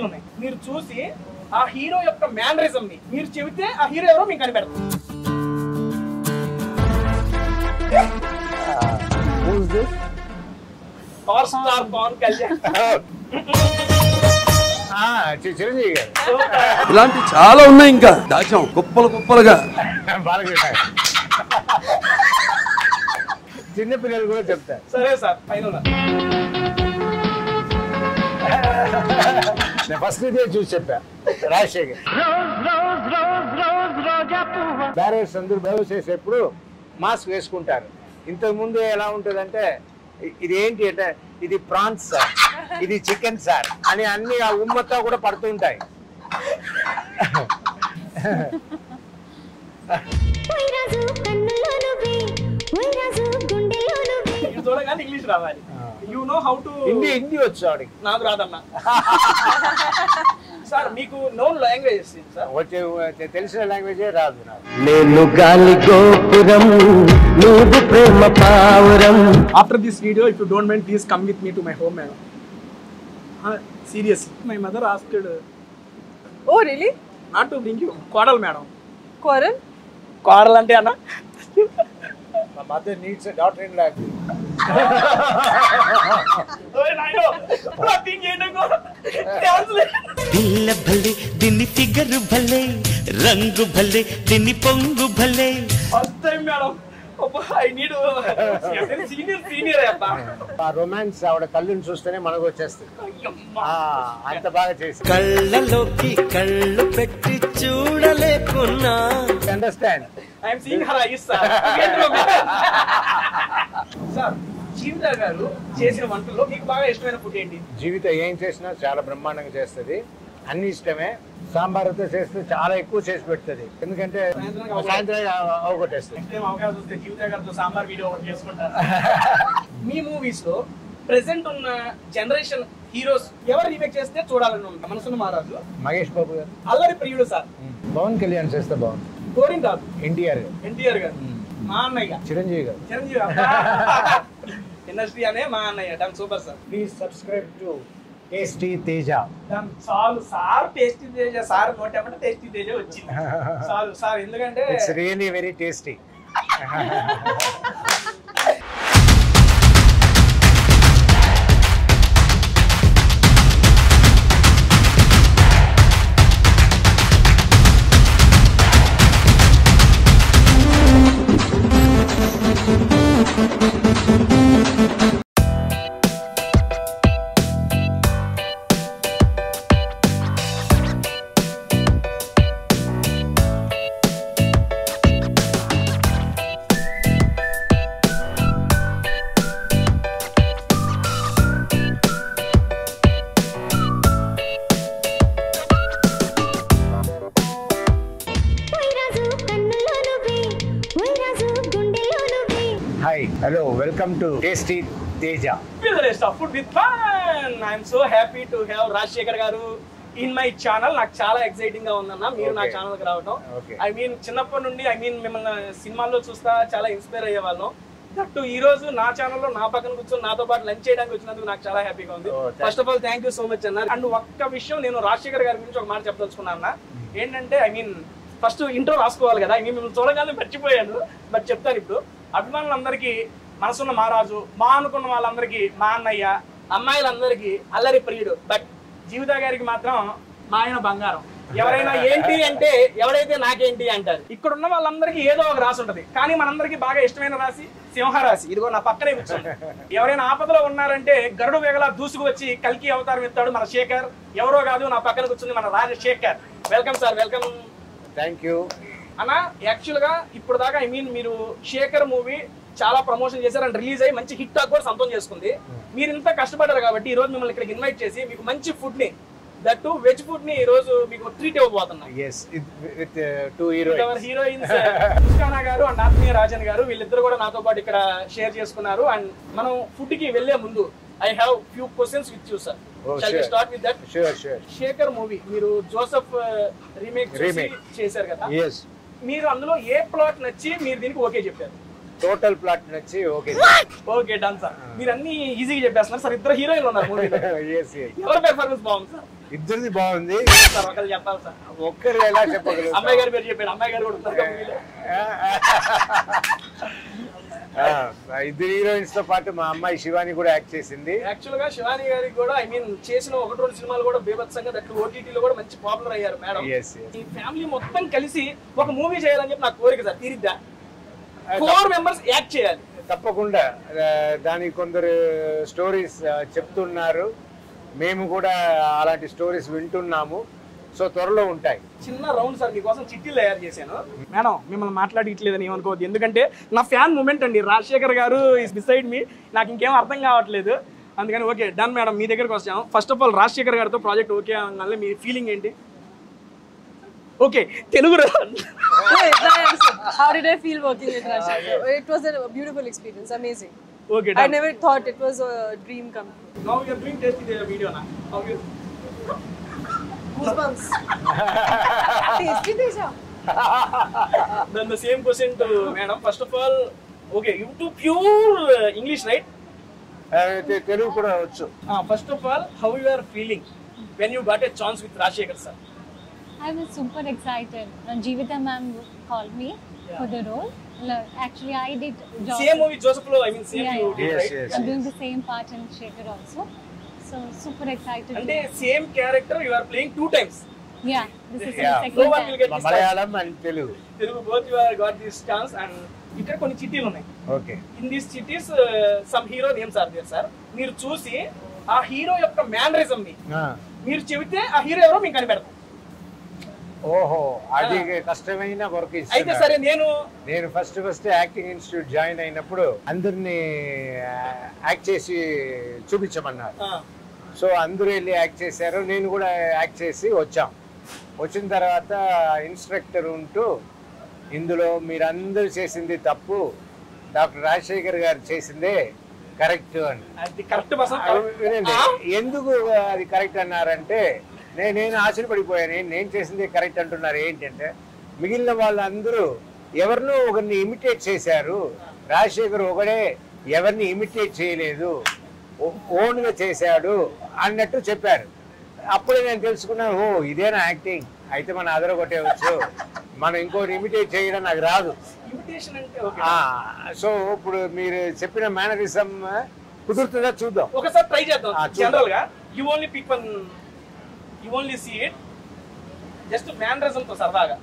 మూవీలు ఉన్నాయి. మీరు చూసి ఆ హీరో యొక్క మేనరిజం ని మీరు చెబితే ఆ హీరో ఎవరో మీకు కనిపెడతారు. పవన్ కళ్యాణ్ చిరంజీవి గారు. ఇలాంటి చాలా ఉన్నాయి ఇంకా. దాచాం కుప్పలు కుప్పలుగా. బాలకృష్ణ. చిన్న పిల్లలు కూడా చెప్తారు. సరే సార్ ఫైనల్ నేను ఫస్ట్ ఇదే చూసి చెప్పా. రాజశేఖర్. బ్యారేజ్ అందరూ బయలు చేసేప్పుడు మాస్క్ వేసుకుంటారు. ఇంతకు ముందు ఎలా ఉంటుందంటే ఇది ఏంటి అంటే ఇది ప్రాన్స్ సార్ ఇది చికెన్ సార్ అని అన్ని ఆ ఉమ్మతో కూడా పడుతుంటాయి కన్నులో నువ్వే వైరాజు గుండెలో నువ్వే ఇది చూడగానే ఇంగ్లీష్ రావాలి. You know how to Hindi Hindi వచ్చు ఆవిడకి. నాకు రాదన్నా. సార్ మీకు నోన్ లాంగ్వేజ్ సార్? వచ్చే వచ్చే తెలిసిన లాంగ్వేజే రాదు నాకు. నేను గాలి గోపురం నువ్వు ప్రేమ పావురం. After this video if you don't mind please come with me to my home madam serious my mother asked Oh, really? Not to bring you కోడల్ madam Quarrel? కోడల్ అంటే అన్న? మా mother needs daughter in language పిల్ల భలే దీన్ని figure భలే రంగు భలే దీన్ని పొంగు భలే. First time madam I need. Senior senior అబ్బా. ఆ రొమాన్స్ ఆవిడ కళ్ళుని చూస్తేనే మనకు వచ్చేస్తుంది. ఆ, అంత బాగా చేసి కళ్ళలోకి కళ్ళు పెట్టి చూడలేకున్నా. Understand I'm seeing her eyes sir? Sir Jeevitha garu చేసిన వంటల్లో మీకు బాగా ఇష్టమైన ఫుడ్ ఏంటి? జీవిత ఏం చేసినా చాలా బ్రహ్మాండంగా చేస్తుంది. అన్ని ఇష్టమే. సాంబార్తో చేస్తే చాలా ఎక్కువ చేసి పెడుతుంది. ఎందుకంటే సాయంత్రం అవగొట్టేస్తుంది అవకాశం వస్తే జీవిత గారితో సాంబార్ వీడియో ఒకటి చేసుకుంటారు. మీ మూవీస్లో ప్రెసెంట్ ఉన్న జనరేషన్ హీరోస్ ఎవరు రీమేక్ చేస్తే చూడాలని ఉంది? మనసున్న మహారాజు మహేష్ బాబు గారు. అల్లరి ప్రియుడు సార్. పవన్ కళ్యాణ్ చేస్తే బాగుంది కోరిన్ కాదు. ఎన్టీఆర్ గారు. ఎన్టీఆర్ గారు. మా అన్నయ్య. చిరంజీవి గారు. చిరంజీవి ఇండస్ట్రీ అనే మా అన్నయ్య. Done super sir. Please subscribe to tasty Teja done చాలు సార్ టేస్టీ తేజ సార్ నోటేమంటే టేస్టీ తేజ వచ్చింది. చాలు సార్. ఎందుకంటే it's really very tasty Tasty Teja. Food with fun I'm so happy to have Rajasekhar garu in my channel నాకు చాలా ఎక్సైటింగ్గా ఉందన్న. మీరు నా. ఛానల్కి రావడం. ఐ మీన్ చిన్నప్పటి నుండి ఐ మీన్ మిమ్మల్ని సినిమాల్లో చూస్తా చాలా ఇన్స్పైర్ అయ్యే వాళ్ళం దట్టు ఈ రోజు నా ఛానల్లో నా పక్కన కూర్చొని నాతో పాటు లంచ్ చేయడానికి వచ్చినందుకు నాకు చాలా హ్యాపీగా ఉంది. First of all thank you so much అన్న. అండ్ ఒక్క విషయం నేను రాజశేఖర్ గారి గురించి ఒక మాట చెప్పదలుచుకున్నాను అన్న. ఏంటంటే ఐ మీన్ ఫస్ట్ ఇంట్రో రాసుకోవాలి కదా. ఐ మీన్ మిమ్మల్ని చూడగానే మర్చిపోయాను. బట్ చెప్తాను ఇప్పుడు. అభిమానులందరికీ మనసున్న మహారాజు మా అనుకున్న వాళ్ళందరికీ మా అన్నయ్య అమ్మాయిలందరికీ అల్లరి ప్రియుడు. బట్ జీవిత గారికి మాత్రం మా ఆయన బంగారం. ఎవరైనా ఏంటి అంటే ఎవరైతే నాకేంటి అంటారు. ఇక్కడ ఉన్న వాళ్ళందరికీ ఏదో ఒక రాసి ఉంటది. కానీ మనందరికీ బాగా ఇష్టమైన రాశి సింహరాశి. ఇదిగో నా పక్కనే కూర్చోండి ఎవరైనా ఆపదలో ఉన్నారంటే గరుడు వేగలా దూసుకు వచ్చి కల్కి అవతారం ఎత్తాడు మన శేఖర్. ఎవరో కాదు నా పక్కన కూర్చుంది మన Rajasekhar welcome sir welcome thank you అన్న యాక్చువల్గా ఇప్పుడు దాకా ఐ మీన్ మీరు శేఖర్ మూవీ చాలా ప్రమోషన్ చేశారు అండ్ రిలీజ్ అయ్యి మంచి హిట్ టాక్ కూడా సొంతం చేసుకుంది. మీరు ఇంత కష్టపడ్డారు కాబట్టి ఈ రోజు మిమ్మల్ని ఇక్కడికి ఇన్వైట్ చేసి మీకు మంచి ఫుడ్ని దట్టు వెజ్ ఫుడ్ని ఈ రోజు మీకు treat ఇవ్వబోతున్నాం. Yes with two hero heroines Muskaan garu and Athmiya Rajan గారు వీళ్ళిద్దరు కూడా నాతో పాటు ఇక్కడ షేర్ చేసుకున్నారు. అండ్ మనం ఫుడ్కి వెళ్ళే ముందు I have few questions with you sir. Start with that sure sure Shekar movie మీరు జోసఫ్ రీమేక్ Remake. చేశారు కదా? మీరు అందులో ఏ ప్లాట్ నచ్చి మీరు దీనికి ఓకే చెప్పారు? టోటల్ ప్లాట్ నచ్చి ఓకే. ఓకే డన్ సార్ మీరు అన్ని ఈజీగా చెప్పేస్తున్నారు. సార్ ఇద్దరు హీరోయిన్లు ఉన్నారు మూవీలో. ఎస్ ఎస్ ఎవరి పెర్ఫార్మెన్స్ బాగుంది సార్ ఇద్దరిది బాగుంది. సార్ ఒకరు చెప్పాలి సార్ ఒక్కరు ఎలా చెప్పగలుగుతాం? అమ్మాయి గారి పేరు చెప్పాడు. అమ్మాయి గారు కూడా ఉన్నారు మూవీలో. ఇద్దరు హీరోయిన్స్తో పాటు మా అమ్మాయి శివాని కూడా యాక్ట్ చేసింది. యాక్చువల్గా శివాని గారికి కూడా ఐ మీన్ చేసిన ఒకటి రెండు సినిమాలు కూడా బీభత్సంగా దట్టు ఓటీటీలో కూడా మంచి పాపులర్ అయ్యారు మేడం ఈ ఫ్యామిలీ మొత్తం కలిసి ఒక మూవీ చేయాలని చెప్పి నాకు కోరిక సార్ తీరిద్దా? ఫోర్ మెంబర్స్ యాక్ట్ చేయాలి. తప్పకుండా దానికి కొందరు స్టోరీస్ చెప్తున్నారు. మేము కూడా అలాంటి స్టోరీస్ వింటున్నాము. సో త్వరలో ఉంటాయి. చిన్న రౌండ్ సార్ మీకోసం చిట్టీలు తయారు చేశాను. మేడం మిమ్మల్ని మాట్లాడిట్లేదని ఏమనుకోవద్దు. ఎందుకంటే నా ఫ్యాన్ మూమెంట్ అండి. రాజశేఖర్ గారు ఇస్ బిసైడ్ మీ నాకు ఇంకేం అర్థం కావట్లేదు. అందుకని ఓకే డన్ మేడం. మీ దగ్గరకు వచ్చాము. ఫస్ట్ ఆఫ్ ఆల్ రాజశేఖర్ గారితో ప్రాజెక్ట్ ఓకే అనగానే మీ ఫీలింగ్ ఏంటి? Okay Telugu now. How did I feel working with Rashid? It was a beautiful experience, amazing. Okay I never thought it was a dream come true. Now you are doing test the video నా how you Goosebumps. Tasty Teja. then the same question to madam first of all okay you do pure uh, english right Telugu కూడా వచ్చు uh, first of all how you are feeling when you got a chance with rajshekar sir I was super excited. Uh, Jeevita ma'am called me for the role. Look, Actually, I did. Job. same movie joseph lo i mean same Yeah, you yeah. did Yes, right yes. I'm doing the same part in Shaker also. So super excited. అంటే same character you are playing two times yeah, this is Yeah. the no second one will get this chance. Malayalam and Telugu Telugu both you are got this chance and ఇక్కడ కొన్ని చిట్టీలు ఉన్నాయి okay in these చిట్టీస్ some hero names are there sir మీరు చూసి ఆ hero యొక్క mannerism ని మీరు చెబితే ఆ హీరో ఎవరో మీకు కనిపెడతాం ఓహో అది కష్టమైన వర్క్ అయితే ఇస్తున్నారు సరే నేను నేను first first acting institute join అయినప్పుడు అందరినీ యాక్ట్ చేసి చూపించమన్నారు. సో అందరూ వెళ్ళి యాక్ట్ చేశారు. నేను కూడా యాక్ట్ చేసి వచ్చాం. వచ్చిన తర్వాత ఇన్స్ట్రక్టర్ ఉంటూ ఇందులో మీరందరూ చేసింది తప్పు. డాక్టర్ రాజశేఖర్ గారు చేసిందే కరెక్ట్ అని. వినండి. ఎందుకు అది కరెక్ట్ అన్నారంటే నేను నేను ఆశ్చర్యపడిపోయాను. నేను చేసింది కరెక్ట్ అంటున్నారు. ఏంటంటే మిగిలిన వాళ్ళందరూ ఎవరినో ఒకరిని ఇమిటేట్ చేశారు. రాజశేఖర్ ఒకడే ఎవరిని ఇమిటేట్ చేయలేదు. ఓన్గా చేశాడు అన్నట్టు చెప్పారు. అప్పుడే నేను తెలుసుకున్నాను ఓ ఇదేనా యాక్టింగ్ అయితే మనం అదరగొట్టేవచ్చు మనం ఇంకోటి ఇమిటేట్ చేయడం నాకు రాదు. సో ఇప్పుడు మీరు చెప్పిన మేనరిజం కుదురుతుందా చూద్దాం. ఒకసారి ట్రై చేద్దాం. జనరల్గా you only pick one you only see it just mannerism తో సరదాగా.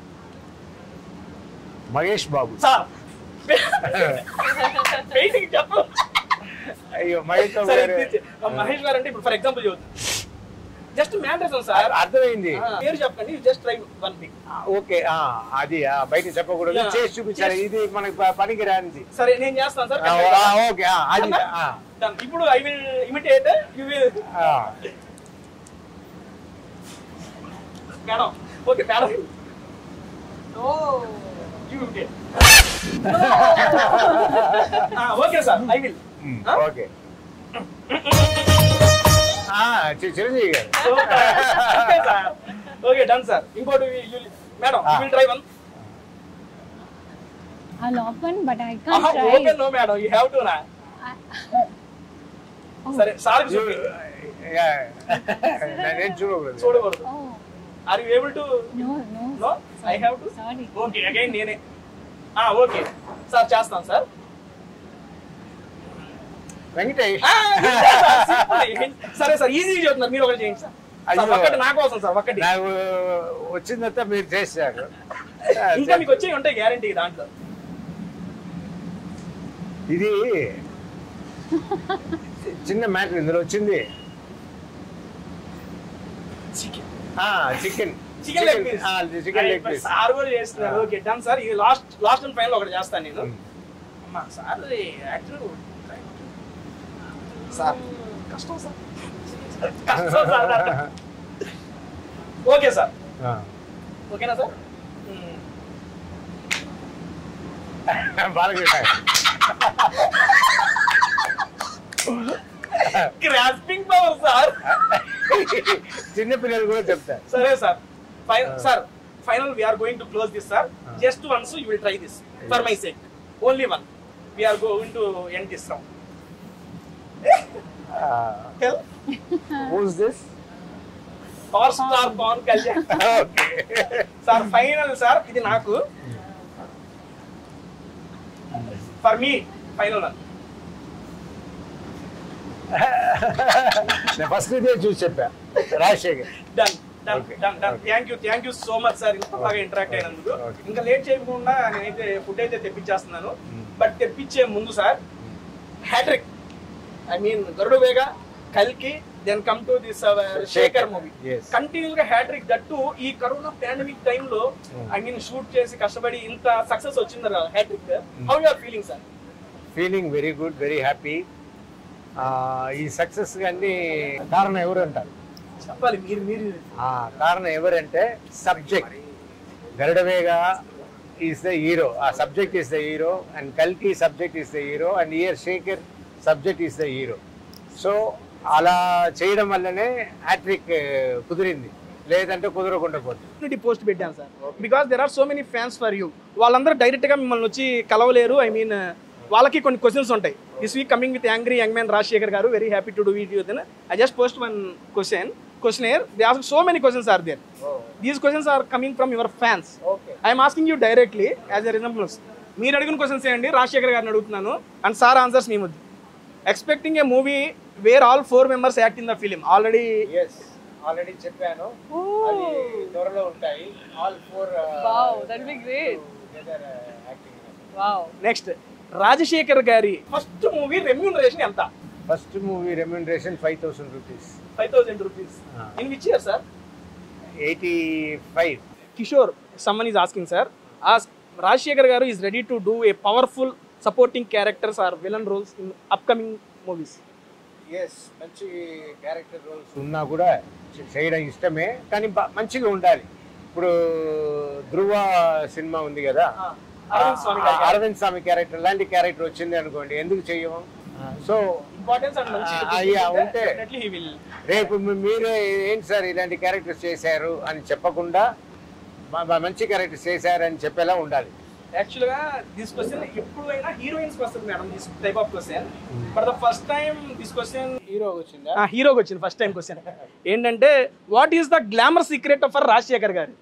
మహేష్ బాబు. సార్ పెయింటింగ్ చెప్పు. అయ్యో మహేష్ బాబు మహేష్ గారు అంటే ఇప్పుడు ఫర్ ఎగ్జాంపుల్ చెబుతుంది జస్ట్ మ్యానరిజం సార్ అర్థమైంది. పేరు చెప్పండి just try one pick okay. అది బయట చెప్పకూడదు. చేసి చూపించాలి. ఇది మనకి పనికి రానిది సరే నేను చేస్తాను సార్ ఓకే. అది. ఇప్పుడు I will imitate you will ఆ. Madam okay madam Oh. You imitate okay sir I will okay ఆ, చి- Chiranjeevi garu. Okay sir okay done sir ఇంకోటి madam you will try one I'll open, but I can't try. Open no madam you have to నా సరే sir చూ- యా. నేను చూడకూడదు. Oh, are you able to no, no. No I have to Sorry. Okay again నేనే. Okay sir చేస్తాను sir Venkatesh. సరే sir easy చెప్తున్నారు. మీరు ఒకటి చేయండి సార్ సార్. ఒక్కటి నా కోసం సార్ ఒక్కటి. నాకు వచ్చిందంతా మీరు చేశారు. ఇంకా మీకు వచ్చేవి ఉంటాయి గ్యారంటీ దాంట్లో. ఇది చిన్న మ్యాటర్ ఇందులో వచ్చింది. Chicken. Chicken chicken leg piece chicken leg piece sir కూడా చేస్తున్నారు. Okay done sir. ఇది లాస్ట్ లాస్ట్ అండ్ ఫైనల్ ఒకటి చేస్తాను నేను. అమ్మా సార్ యాక్చువల్ సార్ కష్టం సార్. కష్టం సార్ ఓకే సార్. ఓకేనా sir? Balakrishna. Grasping power sir చిన్న పిల్లలు కూడా చెప్తారు. సరే sir sir final we're going to close this sir just once you will try this for my sake only one we're going to end this round tell who's this power star Pawan Kalyan sir final sir ఇది నాకు. For me final one నేను first ఇదే చూసి చెప్పా. Rajasekhar. Done. Thank you thank you so much sir ఇంత బాగా interact అయినందుకు. ఇంకా లేట్ చేయకుండా నేనైతే ఫుడ్ అయితే తెప్పించేస్తున్నాను. బట్ తెప్పించే ముందు sir hat trick I mean Garuda Vega కల్కి then come to this Shekar movie Yes. కంటిన్యూస్గా హ్యాట్రిక్ దట్టు ఈ కరోనా పాండమిక్ టైంలో ఐ మీన్ షూట్ చేసి కష్టపడి ఇంత సక్సెస్ వచ్చింది hattrick how you are feeling sir feeling very good very happy ఈ సక్సెస్ అన్ని కారణం ఎవరు అంటారు? చెప్పాలి మీరు మీరు. కారణం ఎవరంటే subject Garudavega is the hero ఆ subject is the hero and కల్కి subject is the hero and year Shekar subject is the hero so అలా చేయడం వల్లనే హ్యాట్రిక్ కుదిరింది. లేదంటే కుదరకుండా పోతుంది. పోస్ట్ పెట్టాను sir. Because there are so many fans for you వాళ్ళందరూ డైరెక్ట్గా మిమ్మల్ని వచ్చి కలవలేరు. ఐ మీన్ వాళ్ళకి కొన్ని క్వశ్చన్స్ ఉంటాయి. This week coming with angry young man Rajasekhar garu very happy to do video then I just post one question question they ask so many questions are there these questions are coming from your fans I'm asking you directly as a resembles మీరు అడిగిన questions ఏంటి? రాజశేఖర్ గారిని అడుగుతున్నాను. And sir answers మీ ముద్దు expecting a movie where all four members act in the film already already చెప్పాను. అది త్వరలో ఉంటాయి. All four that'll be great. Wow. Next Rajasekhar గారి ఫస్ట్ మూవీ రెమ్యూనరేషన్ ఎంత? First movie remuneration five thousand rupees five thousand rupees. In which year sir eighty five Kishore Samman is asking sir ask Rajasekhar garu is ready to do a powerful supporting characters or villain roles in upcoming movies yes మంచి character roles ఉన్నా కూడా చేయడం ఇష్టమే కానీ మంచిగా ఉండాలి. ఇప్పుడు ధృవ cinema ఉంది కదా అరవింద్ స్వామి ఆ- అరవింద్ స్వామి క్యారెక్టర్ లాంటి క్యారెక్టర్ వచ్చింది అనుకోండి ఎందుకు చెయ్యము? సో ఇంపార్టెన్స్ అండ్ మంచి yeah, ఉంటే. డెఫినెట్లీ హీ విల్ రేపు మీరే ఏంటి సార్ ఇలాంటి క్యారెక్టర్స్ చేశారు అని చెప్పకుండా మంచి క్యారెక్టర్స్ చేశారు అని చెప్పేలా ఉండాలి. యాక్చువల్గా దిస్ క్వశ్చన్ ఎప్పుడైనా హీరోయిన్స్ వస్తుంది madam this type of question but the first time this question hero వచ్చిందా? హీరోకి వచ్చింది ఫస్ట్ టైం క్వశ్చన్ ఏంటంటే what is the glamour secret of Rajasekhar garu?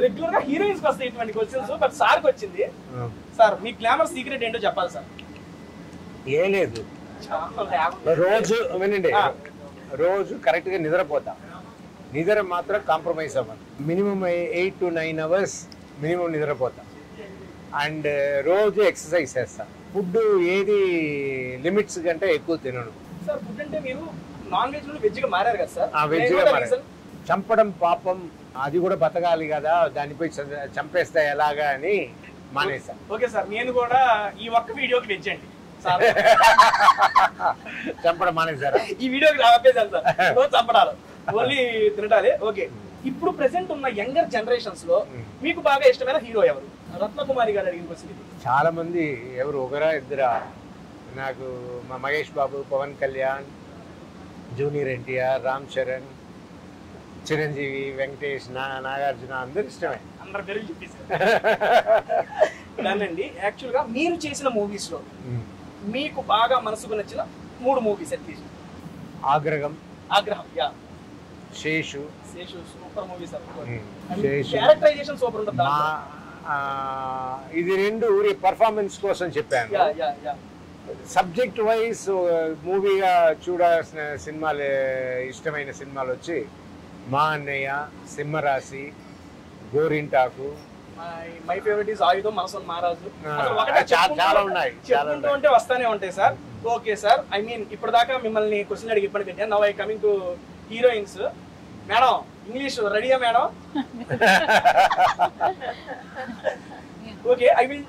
రెగ్యులర్గా హీరోయిన్స్ వస్తాయి ఇటువంటి క్వశ్చన్స్ బట్ సార్కి వచ్చింది సార్ మీ గ్లామర్ సీక్రెట్ ఏంటో చెప్పాలి సార్ ఏ లేదు. రోజు వినండి. రోజు కరెక్ట్గా నిద్రపోతా. నిద్ర మాత్రం కాంప్రమైజ్ అవ్వను minimum eight to nine hours minimum నిద్రపోతా. అండ్ రోజు ఎక్సర్సైజ్ చేస్తా. ఫుడ్ ఏది లిమిట్స్ కంటే ఎక్కువ తినను. సార్ ఫుడ్ అంటే మీరు నాన్ వెజ్ వెజ్గా మారారు కదా సార్ ఆ వెజ్ నేను గా కూడా మరి reason- చంపడం పాపం అది కూడా బతకాలి కదా దానిపై చంపేస్తే ఎలాగా అని మానేసా ఓకే సార్ నేను కూడా ఈ ఒక్క వీడియోకి సార్. చంపడం మానేసారా ఈ వీడియోకి సార్. రోజు చంపడాలు. ఓన్లీ తినటాలే ఓకే. ఇప్పుడు ప్రెసెంట్ ఉన్న యంగర్ జనరేషన్స్లో మీకు బాగా ఇష్టమైన హీరో ఎవరు? రత్నకుమారి గారు అడిగిన క్వశ్చన్ ఇది. చాలా మంది ఎవరు? ఒకరా ఇద్దరా? నాకు మా మహేష్ బాబు పవన్ కళ్యాణ్ జూనియర్ ఎన్టీఆర్ రామ్ చరణ్ చిరంజీవి వెంకటేష్ నా నాగార్జున అందరు ఇష్టమే. అందరి పేరు అండి యాక్చువల్గా మీరు చేసిన మూవీస్లో మీకు బాగా మనసుకు నచ్చిన మూడు movies at least Aagraham. Aagraham yeah Seshu. Seshu super movie sir Seshu. Characterization super ఉంటుంది ఇది రెండు ఊరి పర్ఫార్మెన్స్ కోసం చెప్పాను. సబ్జెక్ట్ వైజ్ మూవీగా చూడాల్సిన సినిమాలు ఇష్టమైన సినిమాలు వచ్చి మా అన్నయ్య సింహరాశి గోరింటాకు. మై మై ఫేవరెట్ ఈస్ ఆయుధం మనసు మహారాజు. చాలా ఉన్నాయి, చాలా. ఉంటే వస్తానే ఉంటాయి sir. Okay sir I mean ఇప్పటిదాకా మిమ్మల్ని క్వశ్చన్ అడిగి ఇప్పటికి పెట్టాను. Now I coming to heroines madam English రెడీయా madam okay I will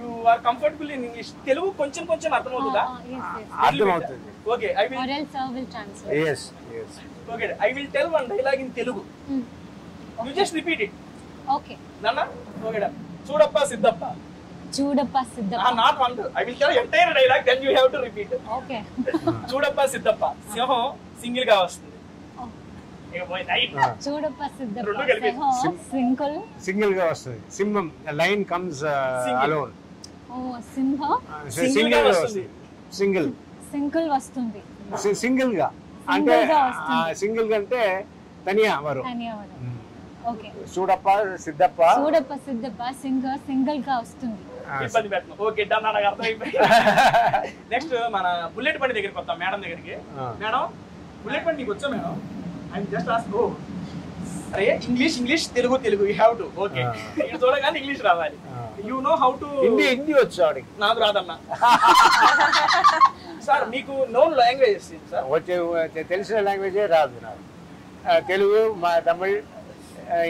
you are comfortable in English Telugu కొంచెం కొంచెం అర్థమవుతుందా? అర్థమవుతుంది. Okay I will Or else I will translate. Yes yes okay I will tell one dialogue in Telugu Hmm. You just repeat it Okay. నాన్న okay చూడప్ప Siddappa చూడప్ప Siddhappa not one I will tell entire dialogue then you have to repeat okay చూడప్ప Siddappa సింహం సింగిల్గా వస్తుంది. చూడప్ప సిద్ధప్ప. సింహం సింకుల్ సింగిల్గా వస్తుంది సింహం line comes Single. Alone ఓ సింహ వస్తుంది. సింగిల్ సింగిల్ వస్తుంది. సింగిల్గా అంటే. సింగిల్గా అంటే తనియా వరు ఓకే. చూడప్ప సిద్ధప్ప చూడప్ప సిద్ధప్ప సింగర్ సింగిల్గా వస్తుంది ఇబ్బంది పెట్టను ఓకే డన్ నాకు అర్థమైపోయింది. నెక్స్ట్ మన బుల్లెట్ బండి దగ్గరికి వస్తాం మేడం దగ్గరికి. మేడం బుల్లెట్ బండి నీకు వచ్చా madam? I just as oh. అరే English English Telugu Telugu you have to. Okay. చూడగానే ఇంగ్లీష్ రావాలి. You know how to Hindi Hindi వచ్చు ఆవిడకి నాకు రాదన్నా సార్ మీకు నోన్ లాంగ్వేజెస్ సార్ వచ్చే తెలిసిన లాంగ్వేజే రాదు నాకు తెలుగు మా తమిళ్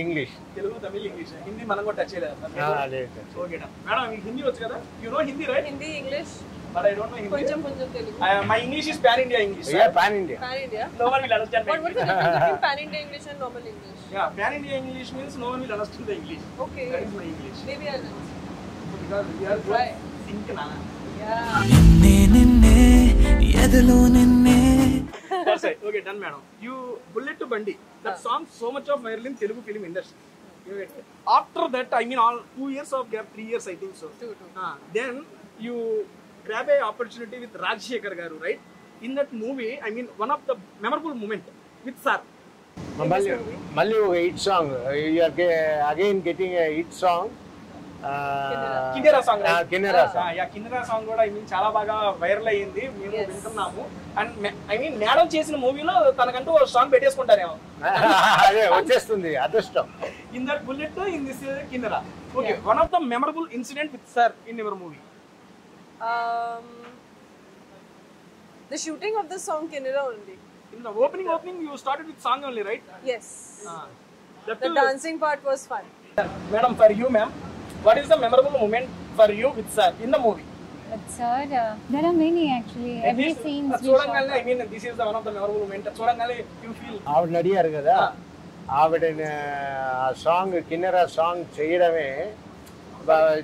ఇంగ్లీష్ తెలుగు తమిళ్ ఇంగ్లీష్ హిందీ మనం కూడా టచ్ చేయలేదు ఓకే మేడం మీకు హిందీ వచ్చు కదా you know Hindi right Hindi, English, but I don't know Hindi కొంచెం కొంచెం Telugu. My English is pan India English a pan India Pan India. No one will understand What, what's the difference between Pan India English and normal English? Yeah, pan India English means no one will understand the English. Okay. That is my English. Maybe I'll learn. okay, done, madam. You Bullet to Bundy. That song so much of viral in Telugu film industry. After that, I mean, all two years of gap, three years, I think so. Two, two. Uh, then you grab a opportunity with Rajshekhar Garu, right? In that movie, I mean, one of the memorable moment with Sir. Mallu, Mallu, hit song. You are again getting a hit song. Kinnera ఆ, song. Yeah Kinnera song కూడా I mean చాలా బాగా viral అయ్యింది. మేము. వింటున్నాము. And I mean madam చేసిన మూవీలో తనకంటూ ఒక సాంగ్ పెట్టేసుకుంటారేమో. అదే వచ్చేస్తుంది అదృష్టం. In that bullet in this Kinnera. Okay one of the memorable incident with sir in your movie of the song Kinira only. In the opening opening you started with song only right Yes. The dancing part was fun. Madam for you ma'am what is the memorable moment for you with sir in the movie But sir, uh, there are many actually. Every scene we చూడంగానే I. Mean this is the one of the memorable moment చూడంగానే you feel ఆవిడని అడిగారు కదా? ఆవిడ ఆ song Kinnera song చేయడమే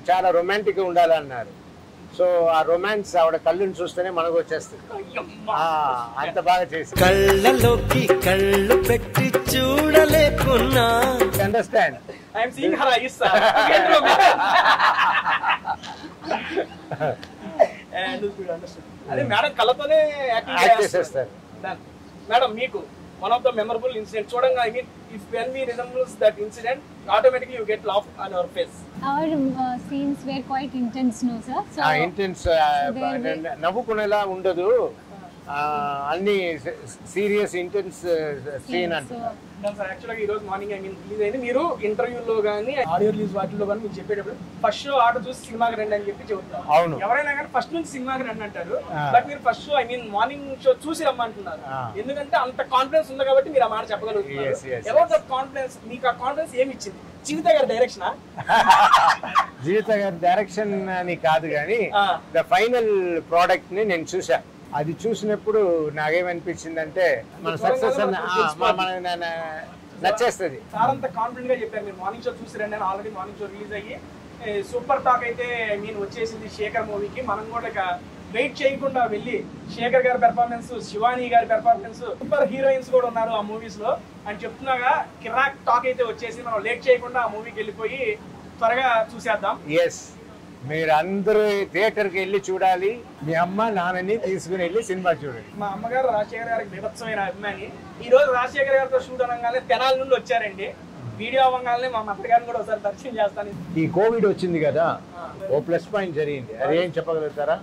చాలా romantic ఉండాలన్నారు. సో ఆ రొమాన్స్ ఆవిడ కళ్ళుని చూస్తేనే మనకు వచ్చేస్తుంది. ఆ, అంత బాగా చేసి కళ్ళలోకి కళ్ళు పెట్టి చూడలేకున్నా. Understand I'm seeing her eyes sir అదే మేడం కళ్ళతోనే యాక్ట్ యాక్టింగ్ చేసేస్తారు మేడం మీకు one of the memorable incident చూడంగా I mean if when me resembles that incident automatically you get laugh on our face Our uh, scenes were quite intense, no sir. So intense నవ్వుకునేలా ఉండదు. అన్ని serious intense scene యాక్చువల్గా ఈ రోజు morning I mean release అయింది. మీరు ఇంటర్వ్యూలో కానీ audio release వాటిలో కానీ మీరు చెప్పేటప్పుడు ఫస్ట్ షో ఆట చూసి సినిమాకి రండి అని చెప్పి చెబుతారు అవును. ఎవరైనా కానీ ఫస్ట్ నుంచి సినిమాకి రండి అంటారు. బట్ మీరు first show I mean morning show చూసి రమ్మంటున్నారు. ఎందుకంటే అంత కాన్ఫిడెన్స్ ఉంది కాబట్టి మీరు ఆ మాట అబౌట్ దట్ కాన్ఫిడెన్స్ మీకు ఆ కాన్ఫిడెన్స్ ఏమి ఇచ్చింది? జీవిత గారి డైరెక్షన్ జీవిత గారి డైరెక్షన్ అని కాదు కానీ. ద ఫైనల్ ప్రోడక్ట్ని నేను చూసా అది చూసినప్పుడు నాకేమనిపించిందంటే మన సక్సెస్. నచ్చేస్తుంది సార్ అంత కాన్ఫిడెంట్గా చెప్పారు మీరు. మార్నింగ్ షో చూసి రండి అని ఆల్రెడీ మార్నింగ్ షో రిలీజ్ అయ్యి సూపర్ టాక్ అయితే మీన్ వచ్చేసింది శేఖర్ మూవీకి. మనం కూడా వెయిట్ చేయకుండా వెళ్ళి శేఖర్ గారి పెర్ఫార్మెన్స్ శివాని గారి పెర్ఫార్మెన్స్ సూపర్ హీరోయిన్స్ కూడా ఉన్నారు ఆ మూవీస్లో. అని చెప్తున్నాగా కిరాక్ టాక్ అయితే వచ్చేసి మనం లేట్ చేయకుండా ఆ మూవీకి వెళ్ళిపోయి త్వరగా చూసేద్దాం. ఎస్ మీరు అందరూ థియేటర్కి వెళ్ళి చూడాలి. మీ అమ్మ నాన్నని తీసుకుని వెళ్ళి సినిమా చూడండి. మా అమ్మగారు రాజశేఖర్ గారికి బీభత్సమైన అభిమాని. ఈ రోజు రాజశేఖర్ గారితో షూట్ అనగానే తెనాల నుండి వచ్చారండి. వీడియో అవ్వగానే మా మదర్ గారిని కూడా ఒకసారి పరిచయం చేస్తాను. ఈ కోవిడ్ వచ్చింది కదా ఓ ప్లస్ పాయింట్ జరిగింది. అది ఏం చెప్పగలుగుతారా?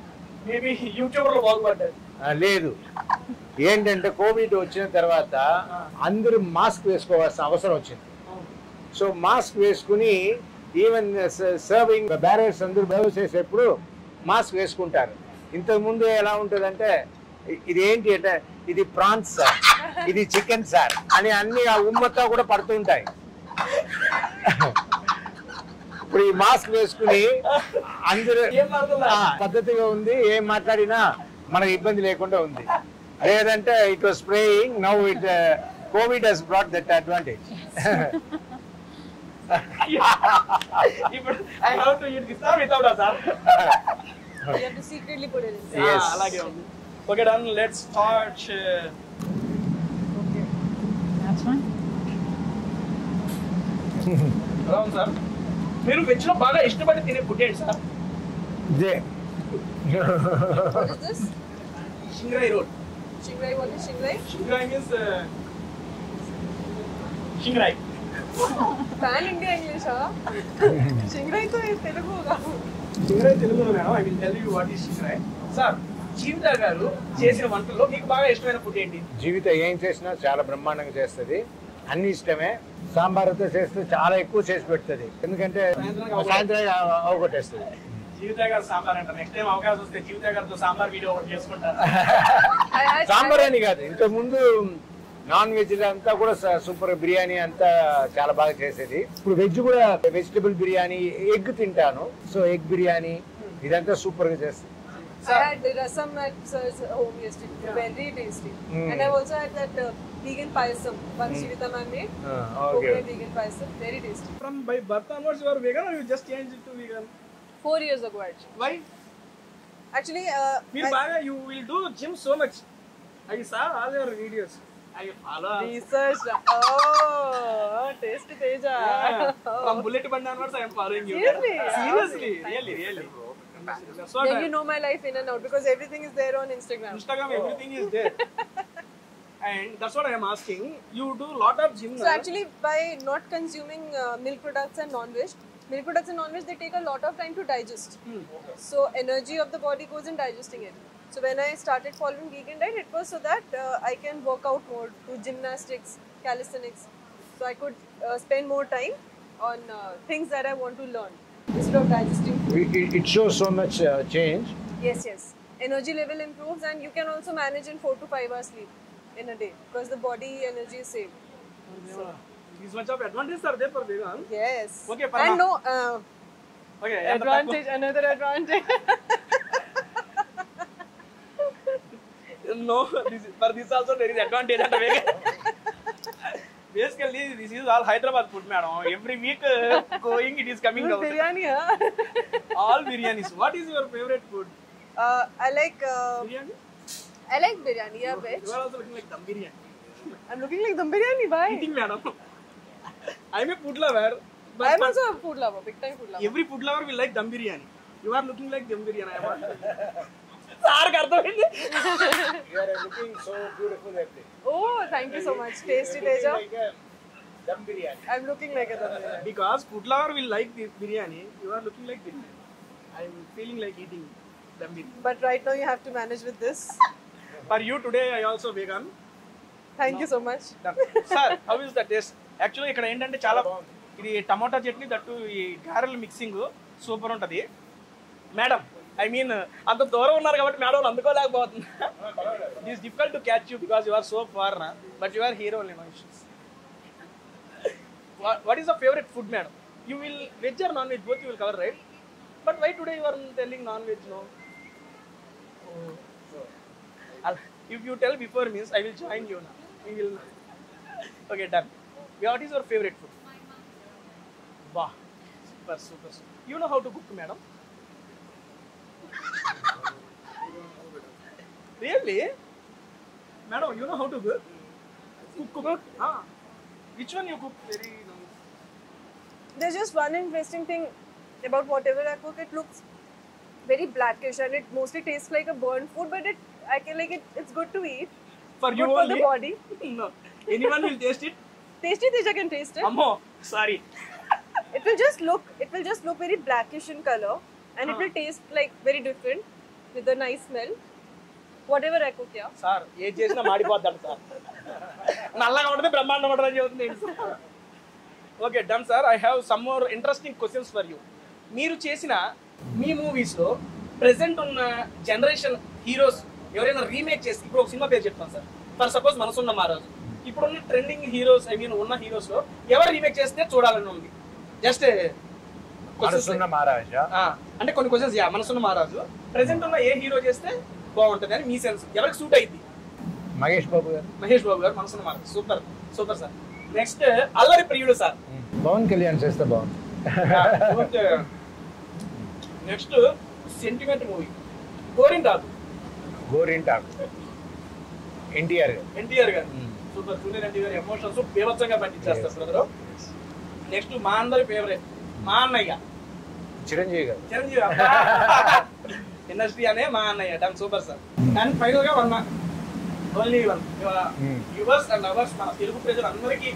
మేబీ యూట్యూబర్లో బాగుపడ్డారు లేదు. ఏంటంటే కోవిడ్ వచ్చిన తర్వాత అందరూ మాస్క్ వేసుకోవాల్సిన అవసరం వచ్చింది. సో మాస్క్ వేసుకుని ఈవెన్ సర్వింగ్ బ్యారర్స్ అందరూ బర్వ్ చేసేప్పుడు మాస్క్ వేసుకుంటారు. ఇంతకు ముందు ఎలా ఉంటుందంటే ఇది ఏంటి అంటే ఇది ప్రాన్స్ సార్ ఇది చికెన్ సార్ అని అన్ని ఆ ఉమ్మతో కూడా పడుతుంటాయి ఇప్పుడు ఈ మాస్క్ వేసుకుని అందరూ పద్ధతిగా ఉంది ఏం మాట్లాడినా మనకు ఇబ్బంది లేకుండా ఉంది. లేదంటే it was spraying now it covid has brought that advantage ఇప్పుడు I have to eat this without sir You have to secretly put it in. Yes. అలాగే ఉంది okay done let's start that's one. ఎలా ఉంది sir మీరు వెజ్లో బాగా ఇష్టపడి తినే ఫుడ్ ఏంటి సార్ ఇదే What is this? Chingrai road Chingrai, what is Chingrai? Chingrai means Chingrai Telugu. కాదు. షింగ్రాయి తెలుగులో madam I will tell you what is Chingrai sir Jeevitha garu చేసిన వంటల్లో మీకు బాగా ఇష్టమైన ఫుడ్ ఏంటి? జీవితం ఏం చేసినా చాలా బ్రహ్మాండంగా చేస్తుంది. అన్ని ఇష్టమే. సాంబార్తో చేస్తే చాలా ఎక్కువ చేసి పెడుతుంది. ఎందుకంటే సాయంత్రం అవగొట్టేస్తుంది. జీవిత గారు సాంబార్ అంటారు. నెక్స్ట్ టైం అవకాశం వస్తే జీవిత గారితో సాంబార్ వీడియో ఒకటి చేసుకుంటారు. సాంబార్ అని కాదు. ఇంతకు ముందు నాన్ వెజ్ అంతా కూడా సూపర్ బిర్యానీ అంతా చాలా బాగా చేసేది. ఇప్పుడు వెజ్ కూడా వెజిటేబుల్ బిర్యానీ ఎగ్ తింటాను. సో ఎగ్ బిర్యానీ ఇదంతా సూపర్గా చేస్తుంది చేస్తాను మీరు బాగా you will do gym so much I saw all your videos research. Oh, tasty Teja. Yeah. from bullet band onwards i am following you Seriously? seriously really really that's what Then you know my life in and out because everything is there on Instagram. Instagram, everything is there. and that's what I am asking. You do lot of gym. So actually, by not consuming uh, milk products and non-veg, milk products and non-veg they take a lot of time to digest. So energy of the body goes in digesting it. So when I started following vegan diet, it was so that uh, I can work out more, do gymnastics, calisthenics. So I could uh, spend more time on uh, things that I want to learn instead of digesting food. It, shows so much uh, change. Yes, yes. Energy level improves and you can also manage in 4 to 5 hours sleep in a day because the body energy is saved. So. These much of advantages are there for vegan. Yes. Okay, And no. Uh, okay. Advantage, another advantage. no, this, for this also there is advantage and vegan. Basically, this is all Hyderabad food, madam. Every week uh, going, it is coming out. biryani, huh? All biryanis. What is your favorite food? uh, I like uh, Biryani? I like biryani. Yeah, veg. You are also looking like dum biryani. I'm looking like dum biryani. Bye. Eating, madam. I am a food lover. But I'm also a food lover, big time food lover. every food lover will like dum biryani. You are looking like dum biryani. I want. సార్కి అర్థమైంది. So Oh. Dum biryani. Because food lover will like the biryani you are looking like biryani I'm feeling like eating dum biryani But right now you have to manage with this. For you today I also vegan Thank you so much. Sir how is the taste actually ఇక్కడ ఏంటంటే చాలా ఇది టమాటా chutney that ఈ గారెల mixing super ఉంటుంది. Madam I mean అంత దూరం ఉన్నారు కాబట్టి మేడం వాళ్ళు అందుకోలేకపోతుంది it is difficult to catch you because you are so far but you are hero no issues what is the favourite food madam you will veg or non veg both you will cover right but why today you are telling non veg no if you tell before means I will join you now. We will. Okay, done. What is your favorite food? Wow, super, super, super. You know how to cook, madam? really? Madam, you know how to cook? Cook, cook. Ah. Which one you cook very nice? There's just one interesting thing about whatever I cook. It looks very blackish and it mostly tastes like a burnt food, but it I can like it. It's good to eat. For you good for the body. no. Anyone will taste it? Tasty Teja can taste it. Ammo, sorry. It will just look. It will just look very blackish in color, and it will taste like very different with a nice smell. Whatever I cook, yeah. Sir ఏం చేసినా మాడిపోద్దాం sir నల్లగా ఉంటుంది బ్రహ్మాండం ఉంటుంది అని చెబుతుంది okay done sir I have some more interesting questions for you మీరు చేసిన మీ మూవీస్లో ప్రెసెంట్ ఉన్న జనరేషన్ హీరోస్ ఎవరైనా రీమేక్ చేసి ఇప్పుడు ఒక సినిమా పేరు చెప్తాను sir for suppose Manasunna Maharaju ఇప్పుడున్న ట్రెండింగ్ హీరోస్ ఐ మీన్ ఉన్న హీరోస్లో ఎవరు రీమేక్ చేస్తే చూడాలని ఉంది? జస్ట్ మనసున్న మహారాజా. అంటే కొన్ని క్వశ్చన్స్ యా మనసున్న మహారాజు. ప్రెసెంట్ ఉన్న ఏ హీరో చేస్తే బాగుంటుంది అని మీ సెన్స్ ఎవరికి సూట్ అయింది మహేష్ బాబు గారు. మహేష్ బాబు గారు మనసున్న మాట సూపర్ సూపర్ సార్ నెక్స్ట్ అల్లరి ప్రియుడు సార్ పవన్ కళ్యాణ్ చేస్తే బాగుంది. నెక్స్ట్ సెంటిమెంట్ మూవీ గోరింటాకు. గోరింటాకు. ఎన్టీఆర్ గారు. ఎన్టీఆర్ గారు. సూపర్ జూనియర్ ఎన్టీఆర్ ఎమోషన్స్ బీభత్సంగా పండించేస్తారు బ్రదర్. నెక్స్ట్ మా అందరి ఫేవరెట్ మా అన్నయ్య. చిరంజీవి గారు. చిరంజీవి ఇండస్ట్రీ అనే మా అన్నయ్య దాని సూపర్ సార్ అండ్ ఫైనల్గా one only one yours and ours మన తెలుగు ప్రజలందరికీ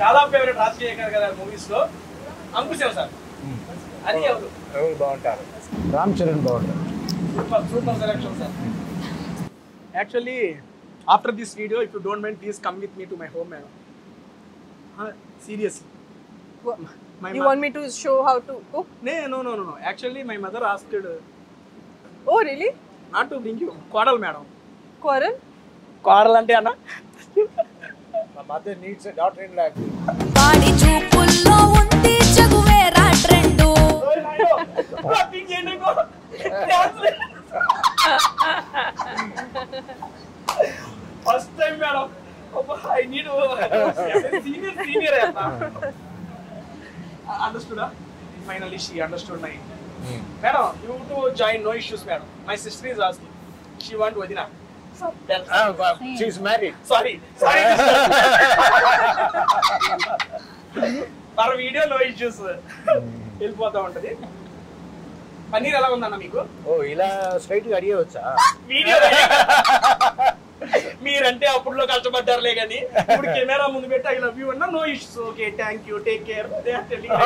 చాలా ఫేవరెట్ రాజశేఖర్ గారి మూవీస్లో. అంకుశం సార్. అది ఎవరు? ఎవరు బాగుంటారు. రామ్ చరణ్ బాగుంటారు. Super super selection sir. Actually after this video if you don't mind please come with me to my home madam serious my You want me to show how to cook? నే no no no actually my mother asked Oh, really? Not to bring you కోడలు madam Quarrel? కోడలు అంటే అన్న? మా mother needs daughter in law వాడి చూపుల్లో ఉంది Che Guevara trend first time madam I need senior senior అండర్స్టూడా finally she understood my madam you to join no issues madam my sister is asking she want వదిన she's married sorry sorry మన video no issues వెళ్ళిపోతా ఉంటది. పన్నీర్ ఎలా ఉందన్న మీకు? ఓ ఇలా స్ట్రైట్గా అడిగవచ్చా video మీరంటే అప్పుడులో కష్టపడ్డారులే కానీ ఇప్పుడు కెమెరా ముందు పెట్టి ఐ లవ్ యూ అన్నా no issues okay thank you take care they are telling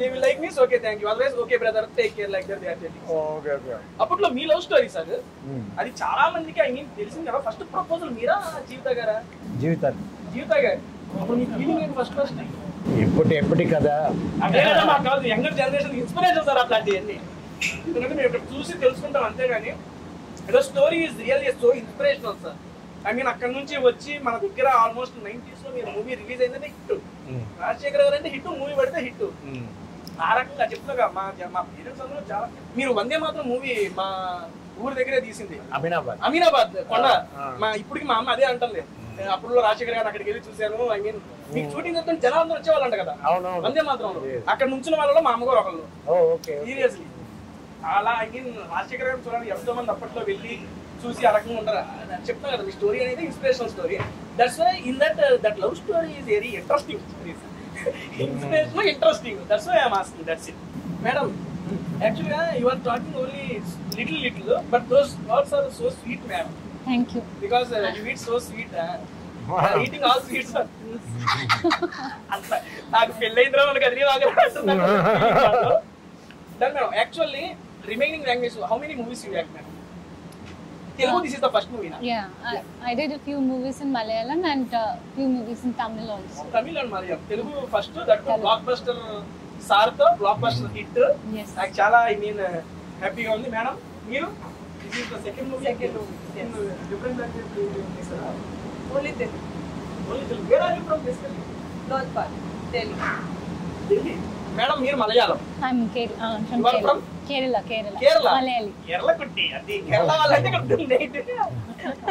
they will like miss okay thank you otherwise okay brother take care like that they are okay okay అప్పట్లో మీ love story sir అది చాలా మందికి I mean తెలిసింది కదా first proposal మీరా జీవిత గారా? జీవితాన్ని జీవిత గారు. అప్పుడు మీ ఫీలింగ్ ఏంటి ఫస్ట్ ఫస్ట్ ఎప్పటి ఎప్పటి కదా అదే కదా మాకు కాదు యంగర్ జనరేషన్ ఇన్స్పిరేషన్ సార్ అట్లాంటివన్నీ. ఎందుకంటే మేము చూసి తెలుసుకుంటాం అంతేగాని ఏదో story is real so inspirational sir I mean అక్కడ నుంచి వచ్చి మన దగ్గర ఆల్మోస్ట్ నైన్టీస్లో మీరు మూవీ రిలీజ్ అయిందంటే హిట్ రాజశేఖర్ గారు అంటే హిట్ మూవీ పడితే హిట్ ఆ రకంగా చెప్తున్నా మా మా పేరెంట్స్ అందరూ చాలా మీరు వందే మాత్రం మూవీ మా ఊరి దగ్గరే తీసింది. అమినాబాద్. అమీనాబాద్ కొండ. మా ఇప్పటికి మా అమ్మ అదే అంటుంది. అప్పుడు రాజశేఖర్ గారు అక్కడికి వెళ్ళి చూశాను ఐ మీన్ మీకు షూటింగ్ చేస్తే జనాలు అందరూ వచ్చేవాళ్ళంట కదా. వందే మాత్రం. అక్కడ నుంచిన వాళ్ళలో మా అమ్మగారు ఒకళ్ళు. సీరియస్లీ అలా ఐ మీన్ రాజశేఖర్ గారు చూడండి ఎంతో మంది అప్పట్లో వెళ్ళి చూసి ఆ రకంగా ఉంటారు. చెప్తాను కదా మీ స్టోరీ అనేది inspirational story that's why in that that love story is very interesting inspiration interesting that's why I'm asking that's it madam యాక్చువల్గా you are talking only little little but those words are so sweet madam Thank you. Because you eat so sweet eating all sweets అంత నాకు పెళ్ళైన తర్వాత మనకు అది done madam actually remaining language how many movies you act madam Telugu this is the first movie నా Yeah, I, I did a few movies in Malayalam and a few movies in Tamil also. Tamil and Malayalam Telugu first that blockbuster సార్తో blockbuster hit Yes. నాకు చాలా I mean హ్యాపీగా ఉంది madam మీరు this is the second movie Second movie, yes. Different language Only Delhi. Only Telugu where are you from basically Not far. Delhi. Delhi madam మీరు Malayalam I'm Kerala, uh, from You Kerala, Kerala. Kerala? Malayali. Kerala కుట్టి అది కేరళ వాళ్ళంటే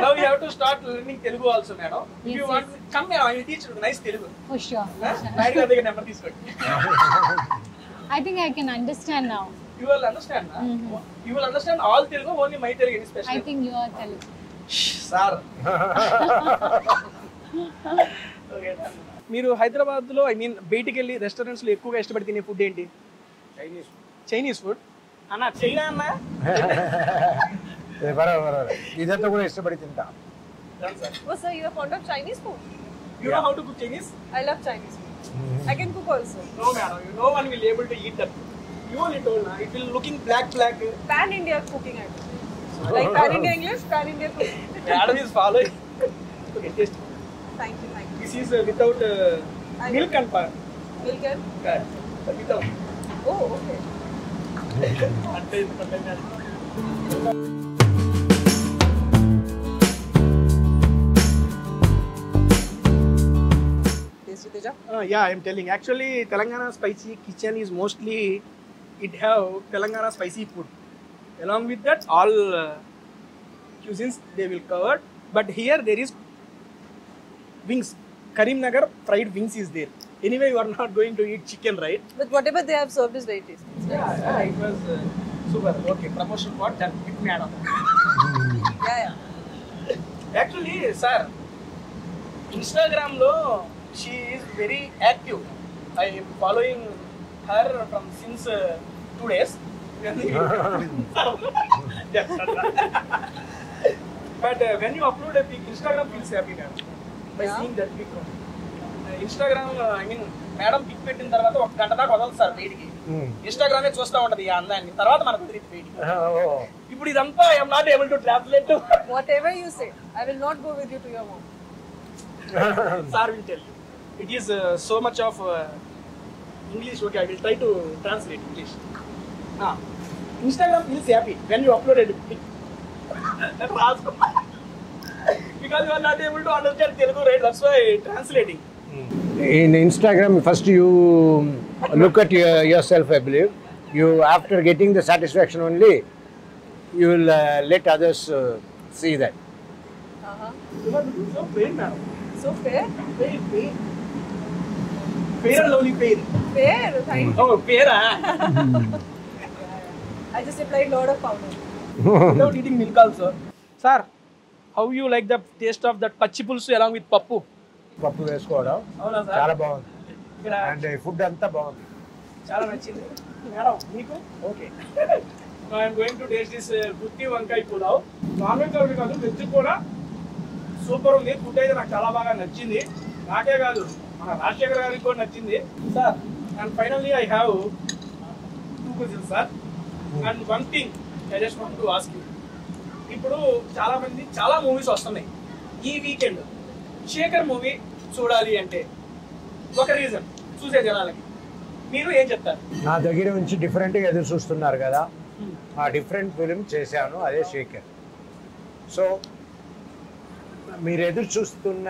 now you have to start learning Telugu also madam if you want come madam I teach nice Telugu sure. Naidu గారి దగ్గర number తీసుకోండి. I think I can understand now. You will understand you will understand all Telugu only my Telugu special think you are Telugu. Sir మీరు హైదరాబాద్లో I mean బయటికి వెళ్ళి రెస్టారెంట్స్లో ఎక్కువగా ఇష్టపడి తినే ఫుడ్ ఏంటి? చైనీస్ చైనీస్ ఫుడ్ ಅಣ್ಣ ಚೈನಾ ಅಣ್ಣ ಬರೋ ಬರೋ ಇದನ್ನ ಕೂಡ ಇಷ್ಟಪಡ್ತೀನಿ Oh, sir, you are fond of Chinese food? You yeah. know how to cook Chinese? I love Chinese food. Mm. I can cook also. No, madam. No one will be able to eat that. You only told, na? It will looking black, black. Pan India cooking, I do. So, like Pan India English, Pan India cooking. madam is following. okay, taste. Thank you, thank you. This is uh, without uh, milk and pan. Milk and? Yeah. Without. Oh, okay. Uh, yeah, I'm telling. Actually, Telangana spicy kitchen is mostly it have Telangana spicy food. Along with that, all uh, cuisines they will cover. But here there is wings. Karimnagar fried wings is there. Anyway, you are not going to eat chicken, right? But whatever they have served is very tasty. Yeah, yeah, it was uh, super. Okay, promotion part. Then Hit me around. yeah, yeah. Actually, sir, Instagram lo she is very active. I am following her from since uh, two days. but uh, when you upload a pic, Instagram feels happy now by yeah. seeing that pic. Instagram I mean madam pic పెట్టిన తర్వాత ఒక గంట దాకా వదలదు sir బయటికి. ఇన్స్టాగ్రామే చూస్తూ ఉంటది ఈ అందాన్ని. తర్వాత మనకు తెలియదు బయటికి. ఇప్పుడు ఇదంతా I'm not able to translate Whatever you say, I will not go with you to your mom. Sir will tell it is so much of English okay I will try to translate English Instagram feels happy when you uploaded because you are not able to understand Telugu right that's why translating In Instagram, first you look at your, yourself, I believe. You, after getting the satisfaction only, you will uh, let others uh, see that. Uh-huh. So fair now. So fair? Fair, fair. Fair or lonely, fair? Fair, thank you. Oh, fair, huh? I just applied lot of powder. Without eating milk also. Sir, how you like the taste of that pachipulsu along with pappu? పప్పు వేసుకోవడం. అవునా sir? చాలా బాగుంది. And food అంతా బాగుంది. చాలా నచ్చింది. Madam మీకు? Okay. I'm going to taste this gutti vankaya pulao. Non veg ఒకటి కాదు వెజ్ కూడా సూపర్ ఉంది. ఫుడ్ అయితే నాకు చాలా బాగా నచ్చింది. నాకే కాదు మన రాజశేఖర్ గారికి కూడా నచ్చింది. Sir. And finally I have two questions sir. And one thing I just want to ask you ఇప్పుడు చాలా మంది చాలా మూవీస్ వస్తున్నాయి. ఈ వీకెండ్ శేఖర్ మూవీ చూడాలి అంటే ఒక రీజన్ చూసే జనాలకి. మీరు ఏం చెప్తారు? నా దగ్గర నుంచి డిఫరెంట్గా ఎదురు చూస్తున్నారు కదా ఆ డిఫరెంట్ ఫిలిం చేశాను అదే శేఖర్. సో మీరు ఎదురు చూస్తున్న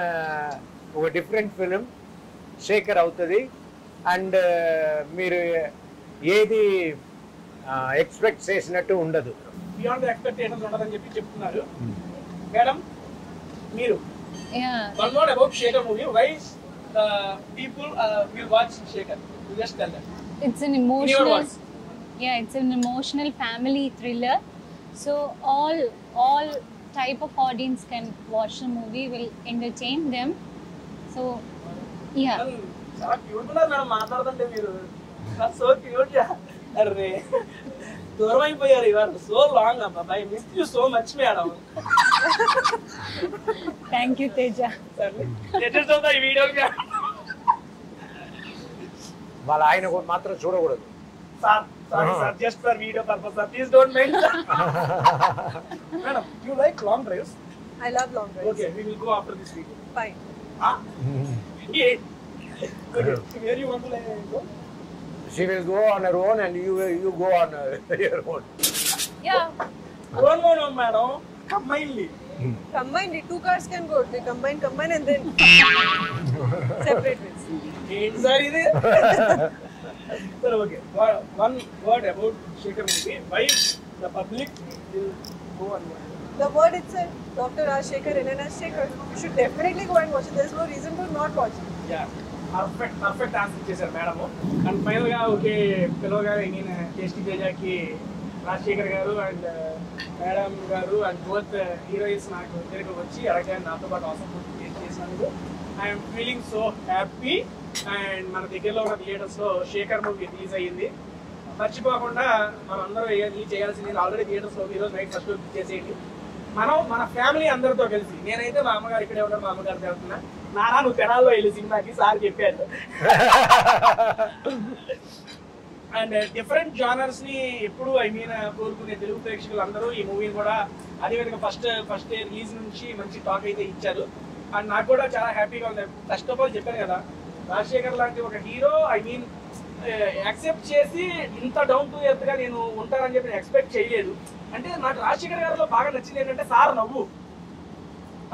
ఒక డిఫరెంట్ ఫిలిం శేఖర్ అవుతుంది. అండ్ మీరు ఏది ఎక్స్పెక్ట్ చేసినట్టు ఉండదు. బియాండ్ ఎక్స్పెక్టేషన్స్ ఉండదని చెప్పి చెప్తున్నారు. మేడం మీరు Yeah, one word about Shekhar movie why people will watch Shekhar just tell that it's an your emotional. words. Yeah, it's an emotional family thriller. So all all type of audience can watch the movie. Will entertain them. So yeah. చాలా cute ఉన్నారు madam మాట్లాడుతుంటే మీరు so cute అరే దూరం అయిపోయారు ఇవాళ so long అబ్బా miss you so much madam Thank you, Teja. Latest అవుతా ఈ వీడియోకి వాళ్ళ ఆయన కూడా మాత్రం చూడకూడదు. Sir sorry sir just for video purpose sir please don't mind madam you like long drives I love long drives. Okay we will go after this video Fine. Okay where you want to go She will go on her own and you you go on uh, your own. Yeah. One more no, madam. Combinedly. Hmm. Combinedly. Two cars can go. They combine, combine and then separate ways. Inside are there. Sir, okay. One word about Shaker movie. Why the public will go and watch the word itself, Dr. Rajshekhar, NNS Shekhar, you should definitely go and watch it. There's no reason to not watch it. Yeah. Perfect perfect answer చేశారు madam. And ఫైనల్గా okay పిల్లగారు నేను tasty తేజాకి Rajasekhar garu and uh, madam garu and both heroines నాకు దగ్గరకు వచ్చి అలాగే నాతో పాటు అవసరం పూర్తి చేసినందుకు I'm feeling so happy and మన దగ్గరలో ఉన్న థియేటర్స్లో శేఖర్ మూవీ రిలీజ్ అయ్యింది. మర్చిపోకుండా మనందరూ ఈ చేయాల్సింది ఆల్రెడీ థియేటర్స్లో ఈరోజు నైట్ ఫస్ట్ చేసేయండి. మనం మన ఫ్యామిలీ అందరితో కలిసి నేనైతే మా అమ్మగారు ఇక్కడే ఉన్నారు మా అమ్మగారు వెళ్తున్నా నానా నువ్వు తెనాల్లో వెళ్ళి సినిమాకి సార్ చెప్పారు. అండ్ డిఫరెంట్ జానర్స్ని ఎప్పుడు ఐ మీన్ కోరుకునే తెలుగు ప్రేక్షకులు అందరూ ఈ మూవీని కూడా అదేవిధంగా ఫస్ట్ ఫస్ట్ రిలీజ్ నుంచి మంచి టాక్ అయితే ఇచ్చారు. అండ్ నాకు కూడా చాలా హ్యాపీగా ఉంది. ఫస్ట్ ఆఫ్ ఆల్ చెప్పాను కదా రాజశేఖర్ లాంటి ఒక హీరో ఐ మీన్ యాక్సెప్ట్ చేసి ఇంత డౌన్ టు ఎర్త్గా నేను ఉంటానని చెప్పి ఎక్స్పెక్ట్ చేయలేదు. అంటే నాకు రాజశేఖర్ గారిలో బాగా నచ్చింది ఏంటంటే సార్ నవ్వు.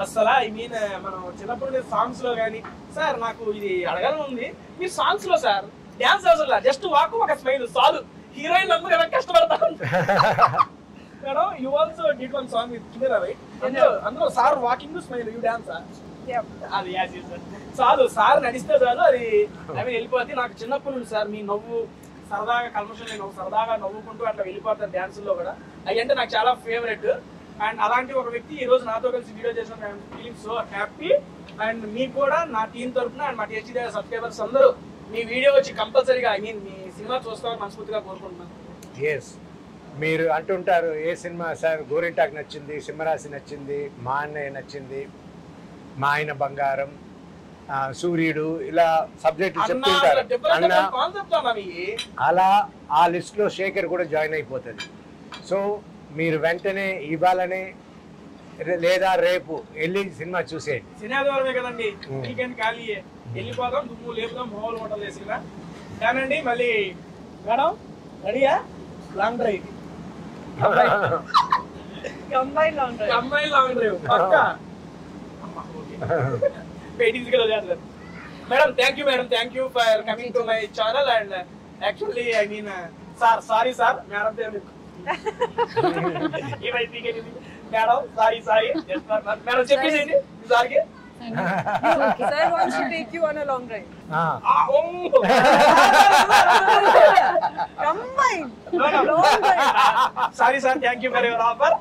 అసలు ఐ మీన్ మనం చిన్నప్పుడు సాంగ్స్లో కానీ సార్ నాకు ఇది అడగాలని ఉంది. మీరు సాంగ్స్లో సార్ డాన్స్ అవసరం జస్ట్ వాక్ ఒక స్మైల్ చాలు. హీరోయిన్ అందరూ ఎలా కష్టపడతారు? Madam you also did one song with కింద రైట్ అందులో sir walking smile you dance. అది యాజ్. చాలు సార్ నడిస్తే చాలు అది అవి వెళ్ళిపోద్ది. నాకు చిన్నప్పటి నుంచి సార్ మీ నవ్వు సరదాగా కల్మషం నేను సరదాగా నవ్వుకుంటూ అట్లా వెళ్ళిపోతాను డాన్సుల్లో కూడా. అవి అంటే నాకు చాలా ఫేవరెట్ అండ్ అలాంటి ఒక వ్యక్తి ఈ రోజు నాతో కలిసి వీడియో చేసిన ఫీలింగ్ సో హ్యాపీ అండ్ మీకు కూడా నా టీం తరఫున అండ్ మా టీహెచ్ సబ్స్క్రైబర్స్ అందరూ మీ వీడియో వచ్చి కంపల్సరీగా ఐ మీన్ మీ సినిమా చూస్తామని మనస్ఫూర్తిగా కోరుకుంటున్నాను. ఎస్ మీరు అంటుంటారు ఏ సినిమా సార్? గోరింటాకు నచ్చింది సింహరాశి నచ్చింది మా అన్నయ్య నచ్చింది మా ఆయన బంగారం సూర్యుడు ఇలా సబ్జెక్ట్ చెప్తుంటారు. అన్న అలా ఆ లిస్ట్లో శేఖర్ కూడా జాయిన్ అయిపోతుంది సో మీరు వెంటనే ఇవ్వాలని లేదా రేపు వెళ్ళి సినిమా చూసేయండి. శనివారమే కదండి. Hmm. వీకెండ్ ఖాళీయే. వెళ్ళిపోదాం దుమ్ము లేపుదాం హోటల్ వేసినా కానండి మళ్ళీ మేడం రెడీయా? Long drive. లాంగ్ పక్క? కూడా madam thank you madam thank you for coming to my channel and actually I mean sir sorry sir madam పేరు మేడం సారీ సారీ మేడం చెప్పేసేయండి సార్కి Sir wants to take you. on a long sir thank you for your offer